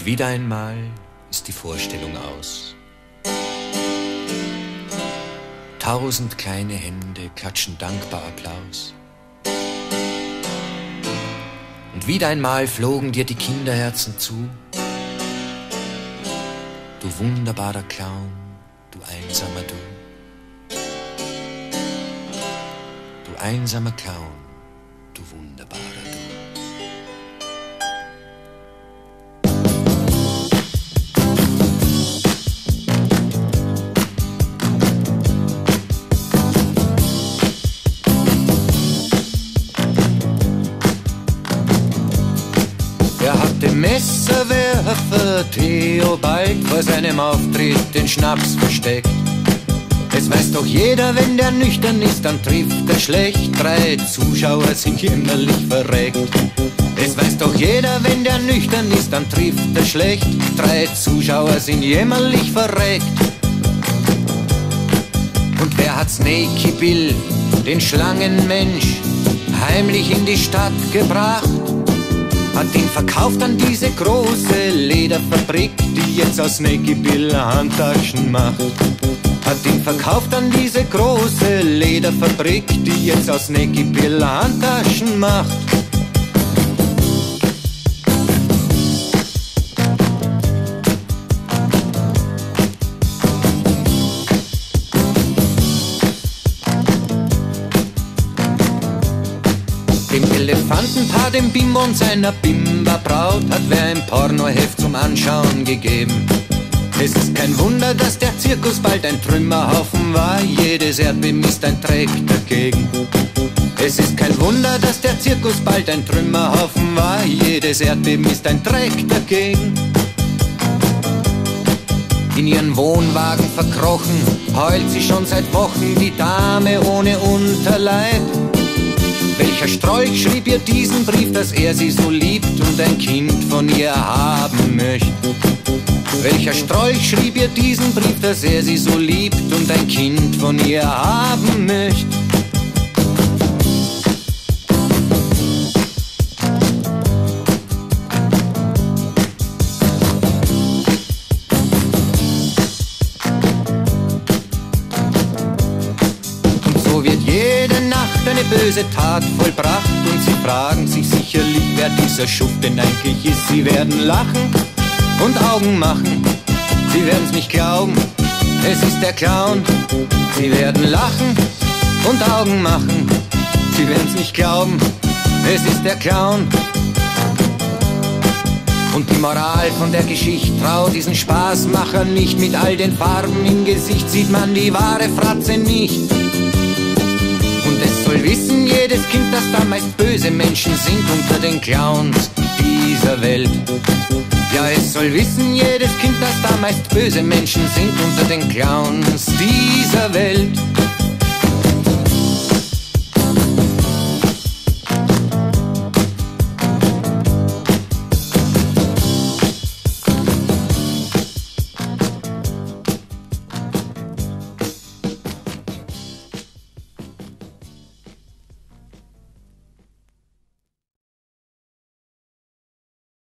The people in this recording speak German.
Und wieder einmal ist die Vorstellung aus. Tausend kleine Hände klatschen dankbar Applaus. Und wieder einmal flogen dir die Kinderherzen zu. Du wunderbarer Clown, du einsamer Du. Du einsamer Clown, du wunderbarer Du. Messerwerfer Theobald vor seinem Auftritt den Schnaps versteckt. Es weiß doch jeder, wenn der nüchtern ist, dann trifft er schlecht. Drei Zuschauer sind jämmerlich verreckt. Es weiß doch jeder, wenn der nüchtern ist, dann trifft er schlecht. Drei Zuschauer sind jämmerlich verreckt. Und wer hat Snakey Bill, den Schlangenmensch, heimlich in die Stadt gebracht? Hat ihn verkauft an diese große Lederfabrik, die jetzt aus Bill Handtaschen macht. Hat ihn verkauft an diese große Lederfabrik, die jetzt aus Bill Handtaschen macht. Dem Elefantenpaar, dem Bimbo und seiner Bimba-Braut hat wer ein Pornoheft zum Anschauen gegeben. Es ist kein Wunder, dass der Zirkus bald ein Trümmerhaufen war. Jedes Erdbeben ist ein Dreck dagegen. Es ist kein Wunder, dass der Zirkus bald ein Trümmerhaufen war. Jedes Erdbeben ist ein Dreck dagegen. In ihren Wohnwagen verkrochen, heult sie schon seit Wochen die Dame ohne Unterleib. Welcher Strolch schrieb ihr diesen Brief, dass er sie so liebt und ein Kind von ihr haben möchte? Welcher Strolch schrieb ihr diesen Brief, dass er sie so liebt und ein Kind von ihr haben möchte? Böse Tat vollbracht und sie fragen sich sicherlich, wer dieser Schuft denn eigentlich ist. Sie werden lachen und Augen machen, sie werden's nicht glauben, es ist der Clown. Sie werden lachen und Augen machen, sie werden's nicht glauben, es ist der Clown. Und die Moral von der Geschichte, trau diesen Spaßmacher nicht, mit all den Farben im Gesicht sieht man die wahre Fratze nicht. Und es soll Kind, dass da meist böse Menschen sind unter den Clowns dieser Welt. Ja, es soll wissen jedes Kind, dass da meist böse Menschen sind unter den Clowns dieser